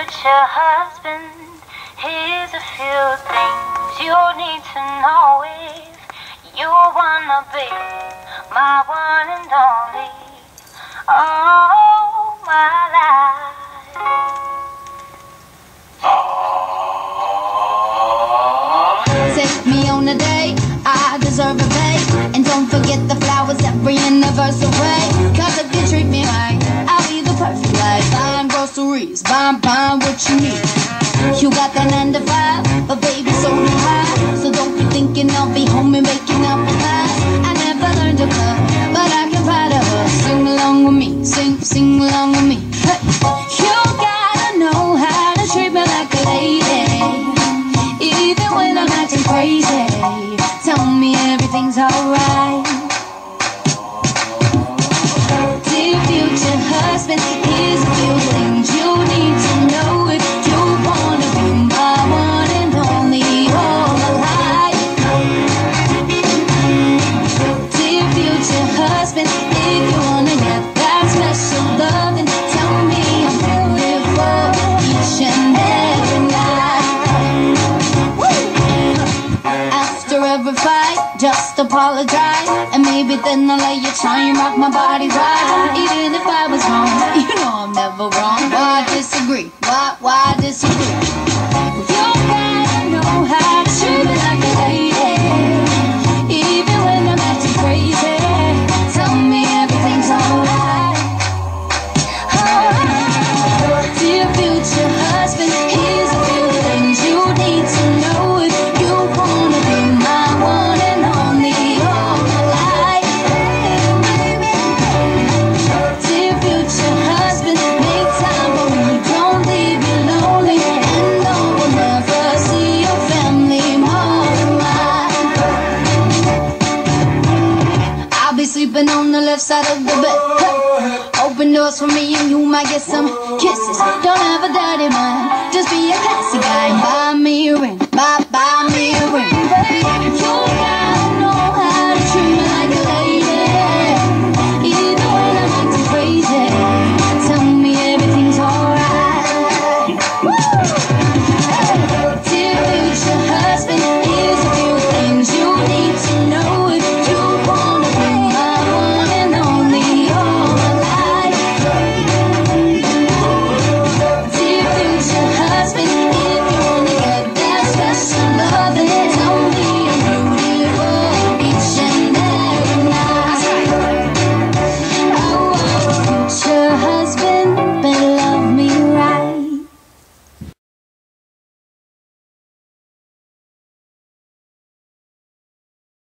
future husband, here's a few things you need to know if you wanna be my one and only. Oh, my life. Take me on a date, I deserve a bait. And don't forget the flowers every anniversary. Groceries, buying, buying what you need. You got that 9 to 5, but baby, so do I. So don't be thinking I'll be home and making apple pies. I never learned to cook, but I can find a. Sing along with me, sing, sing along with me. Hey. You gotta know how to treat me like a lady. Even when I'm acting crazy, tell me everything's alright. Just apologize. And maybe then I'll let you try and rock my body right. Even if I was wrong, you know I'm never wrong. Why disagree? Why, why disagree? Sleeping on the left side of the bed. Open doors for me and you might get some kisses. Don't have a dirty mind, just be a classy guy buy me a ring. A ring.